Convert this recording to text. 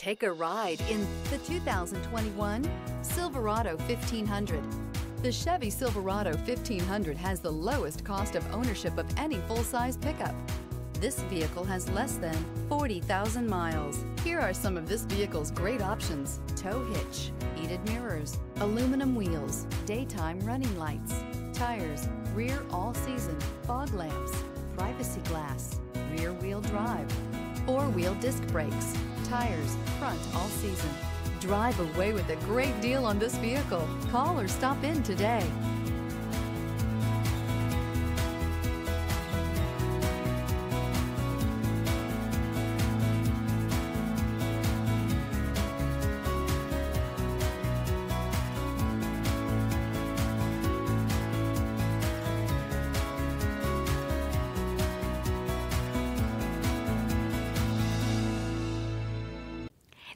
Take a ride in the 2021 Silverado 1500. The Chevy Silverado 1500 has the lowest cost of ownership of any full-size pickup. This vehicle has less than 40,000 miles. Here are some of this vehicle's great options. Tow hitch, heated mirrors, aluminum wheels, daytime running lights, tires, rear all-season, fog lamps, privacy glass, rear wheel drive, four-wheel disc brakes, tires, front all season. Drive away with a great deal on this vehicle. Call or stop in today.